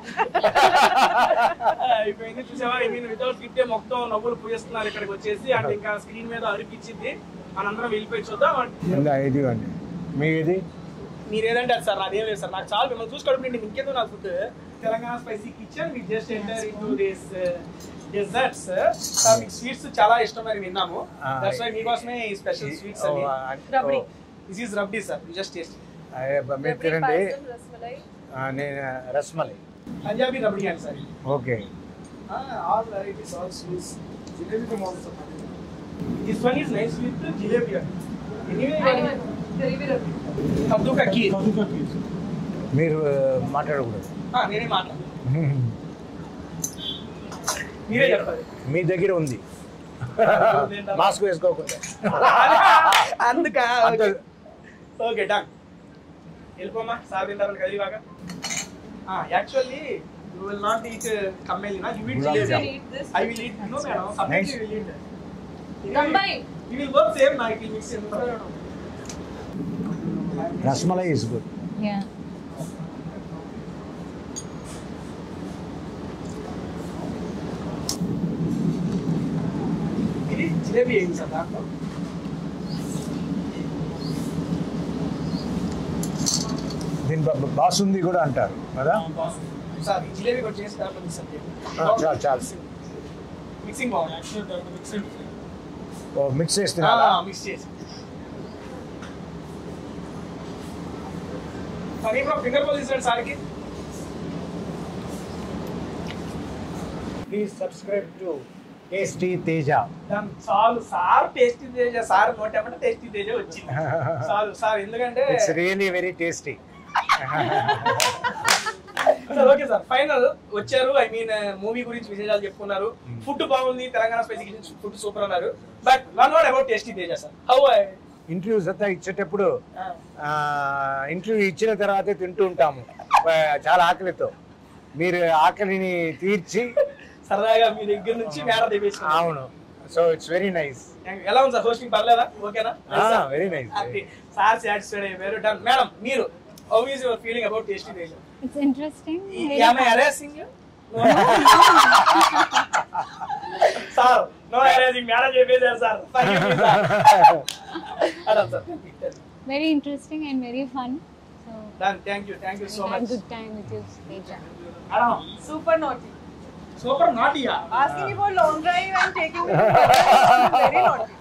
అయిపోయింది చూసావా I mean without గిట్టే మొత్తం నవ్వులు పూజిస్తున్నారు ఇక్కడికి వచ్చేసి అండ్ ఇంకా స్క్రీన్ మీద అరిపించింది మనందరం వెళ్ళిపోయి చూద్దాం ఇందా మీరు ఏదంటే అది సార్ నాదేం లేదు సార్. నాకు చాలా మిమ్మల్ని చూసుకోవడం నేను ఇంకేదో నాకు food. Telangana spicy kitchen we just enter into this desserts మీకు స్వీట్స్ చాలా ఇష్టం అని విన్నాము. Ah, దట్స్ వై మీకోసమే ఈ స్పెషల్ స్వీట్స్ ఓ, అని ఆ, rabdi. This is rabdi sir just taste అయ్యే, బ- మీరు Rabdi తినండి. payasam, rasmalai. ఆ, నేను రస్మలై. పంజాబీ రబ్డీ అని sir okay. All varieties all sweets jalebi models this one is nice with jalebi anyway Jalebi rabdi. కద్దు కా కీర్ మీరు ఆ, మాట్లాడకూడదు నేనే మాట్లాడు మీరే చెప్పాలి మీ దగ్గర ఉంది మాస్క్ వేసుకోకుండా అందుక అంత- ఓకే డన్ వెళ్ళిపోమా సార్ తింటారని కదివాక actually you will not eat కమ్మేలినా you eat Gulab jalebi jamun. Eat this. I will eat no madam Nice. Separately will eat Combined. You will both same నా it will mix in rasmalai is good Yeah. ఇది జిలేబీ ఏంటి sir దాంట్లో దీని బా- బాసుంది కూడా అంటారు కదా sir ఈ జిలేబీ కూడా చేసి దాంట్లో మిక్స్ ఆ, చాలు చాలు మిక్సింగ్ బాగుంది యాక్చువల్ మిక్సింగ్ ఓ మిక్స్ చేస్తున్నారా మిక్స్ చేసి సరే ఇప్పుడు ఫింగర్ సార్కి. Please subscribe to tasty Teja దాని చాలు సార్ టేస్టీ తేజ సార్ నోటేమంటే టేస్టీ తేజ వచ్చింది. చాలు సార్ ఎందుకంటే it's really very tasty sir okay sir final వచ్చారు. ఐ మీన్ మూవీ గురించి విశేషాలు చెప్పుకున్నారు. ఫుడ్ బాగుంది Telangana spicy kitchen food super అన్నారు. But one word about tasty Teja sir how interviews అంతా ఇచ్చేటప్పుడు ఇంటర్వ్యూ ఇచ్చిన తర్వాతే తింటూ ఉంటాము. చాలా ఆకలితో. మీరు ఆకలిని తీర్చి సరదాగా మీ దగ్గర నుంచి మేడ అవును. సో ఇట్స్ వెరీ నైస్ ఎలా ఉంది సార్? హోస్టింగ్ పర్లేదా? ఓకేనా? Very nice sir. సాటిస్ఫైడ్ అయిపోయారు డన్ మేడం మీరు how is your feeling about tasty very Am I fun. harassing you? Sir no harassing madam చెప్పేశారు సార్ అలా sir Very interesting and very fun. So done thank you thank you so we had much good time with you, Teja. Madam Super naughty. Super నాటియా Asking me for long drive and taking me to Goa is very naughty.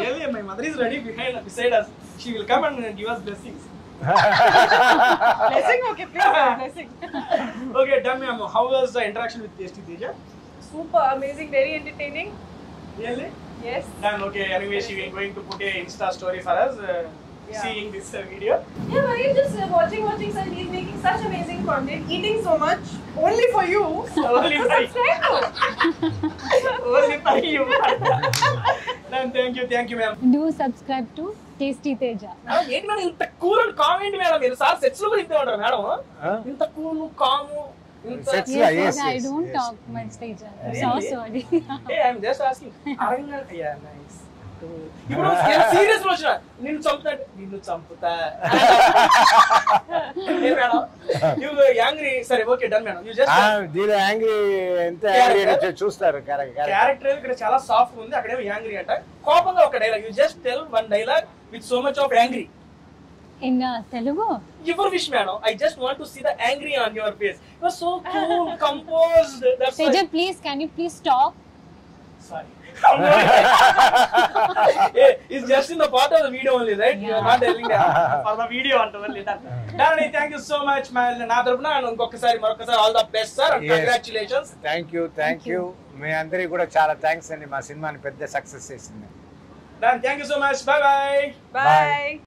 Really my mother is ready behind beside us she will come and give us blessings Blessing, okay, please. sir, Blessing. okay done ma'am how was the interaction with tasty teja Super amazing, very entertaining. really Yes. done okay anyway she will going to put a insta story for us uh, Yeah. seeing this uh, video Yeah, why you just uh, watching, watching, sir? He's making such amazing content, eating so much, only for you. Only for you. Subscribe to. only for you done thank you thank you ma'am Do subscribe to Tasty Teja. Madam ఏంటి madam ఇంత cool and calm ఏంటి madam మీరు sir sets లో కూడా ఇంతే ఉంటారు madam ఇంత cool కాము ఇంత Sets Yes, Yeah, yes, yes, I don't yes. talk much Teja. Really? So sorry. I'm just asking అరంగా yeah nice ఇప్పుడు సీరియస్ వచ్చిన. నిన్ను చంపుతా నిన్ను చంపుతా. ఏ మేడం యు యాంగ్రీ సరే okay done madam you just దీని యాంగ్రీ ఎంత యాంగ్రీ Character? చూస్తారు క్యారెక్టర్ ఇక్కడ చాలా సాఫ్ట్ ఉంది. అక్కడేమో యాంగ్రీ అంట. కోపంగా ఒక dialogue you just tell one dialogue with so much of angry in Telugu Your wish, madam. I just want to see the angry on your face. You're so cool, composed. That's Teja why. Please can you please stop Sorry. hey, it's just in the part of the video only, right? You're not telling that for the video అంట thank you so much, man. నా తరపున ఇంకొకసారి మరొకసారి all the best sir Yes. Congratulations thank you thank you మీ అందరికి కూడా చాలా thanks అండి మా సినిమాని పెద్ద సక్సెస్ చేసింది thank you so much bye bye Bye.